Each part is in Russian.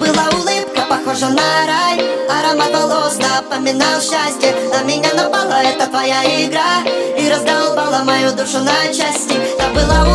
Была улыбка, похожа на рай. Аромат волос напоминал счастье. На меня напала эта твоя игра. И раздолбала мою душу на части. Та была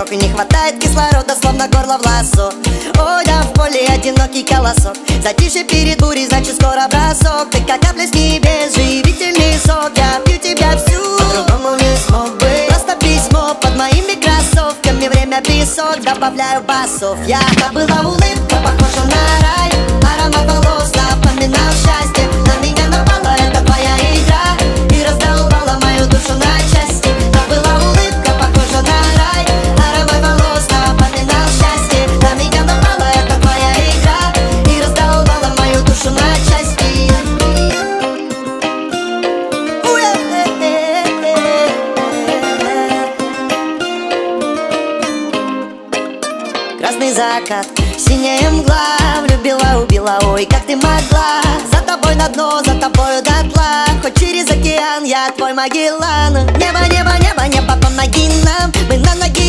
песок И не хватает кислорода, словно горло в ласо Ой, да в поле одинокий колосок. Затишье перед бурей, значит скоро бросок. Ты как капля с небес, живительный сок Я пью тебя всю, по-другому не смог бы. Просто письмо под моими кроссовками Время песок, добавляю басов. Я была улыбка, похожа на Красный закат, синяя мгла Влюбила, убила, ой, как ты могла. За тобой на дно, за тобою дотла. Хоть через океан, я твой Магеллан Небо, небо, небо, небо, помоги нам. Мы на ноги